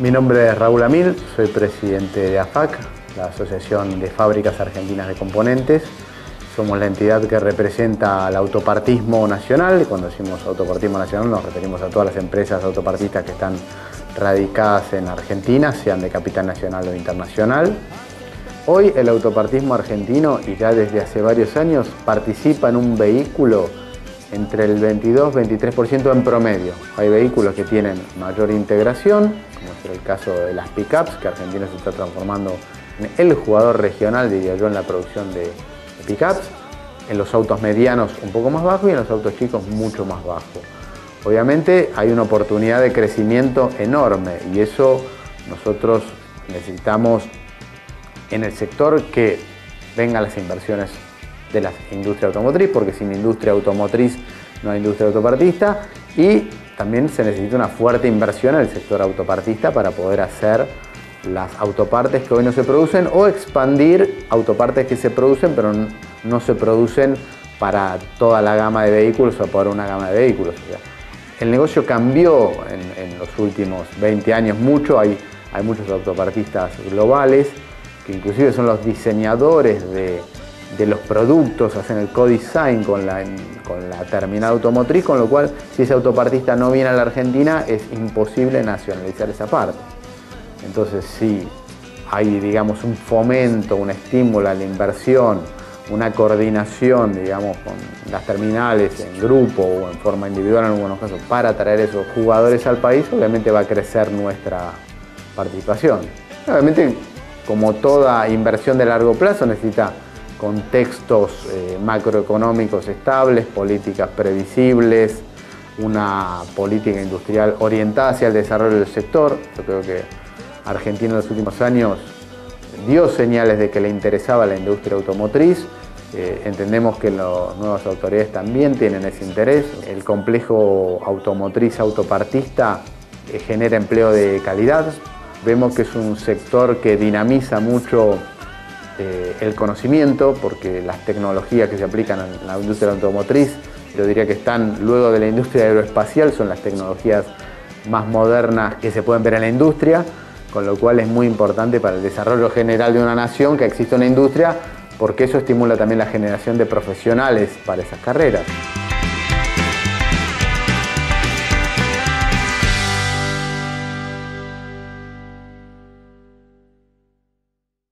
Mi nombre es Raúl Amil, soy presidente de AFAC, la Asociación de Fábricas Argentinas de Componentes. Somos la entidad que representa al autopartismo nacional. Cuando decimos autopartismo nacional nos referimos a todas las empresas autopartistas que están radicadas en Argentina, sean de capital nacional o internacional. Hoy el autopartismo argentino, y ya desde hace varios años, participa en un vehículo entre el 22-23% en promedio. Hay vehículos que tienen mayor integración, como es el caso de las pickups, que Argentina se está transformando en el jugador regional, diría yo, en la producción de, pickups. En los autos medianos un poco más bajo y en los autos chicos mucho más bajo. Obviamente hay una oportunidad de crecimiento enorme y eso nosotros necesitamos en el sector que vengan las inversiones de la industria automotriz, porque sin industria automotriz no hay industria autopartista, y también se necesita una fuerte inversión en el sector autopartista para poder hacer las autopartes que hoy no se producen o expandir autopartes que se producen pero no se producen para toda la gama de vehículos o para una gama de vehículos. el negocio cambió en, los últimos 20 años mucho, hay, hay muchos autopartistas globales que inclusive son los diseñadores de, de los productos, hacen el co-design con la, con la terminal automotriz, con lo cual si ese autopartista no viene a la Argentina es imposible nacionalizar esa parte. Entonces si hay digamos un fomento, un estímulo a la inversión, una coordinación digamos con las terminales en grupo o en forma individual en algunos casos para traer esos jugadores al país, obviamente va a crecer nuestra participación. Obviamente como toda inversión de largo plazo necesita contextos eh, macroeconómicos estables, políticas previsibles, una política industrial orientada hacia el desarrollo del sector. Yo creo que Argentina en los últimos años dio señales de que le interesaba la industria automotriz. Eh, entendemos que las nuevas autoridades también tienen ese interés. El complejo automotriz autopartista eh, genera empleo de calidad. Vemos que es un sector que dinamiza mucho eh, el conocimiento, porque las tecnologías que se aplican en la industria automotriz, yo diría que están luego de la industria aeroespacial, son las tecnologías más modernas que se pueden ver en la industria, con lo cual es muy importante para el desarrollo general de una nación que exista una industria, porque eso estimula también la generación de profesionales para esas carreras.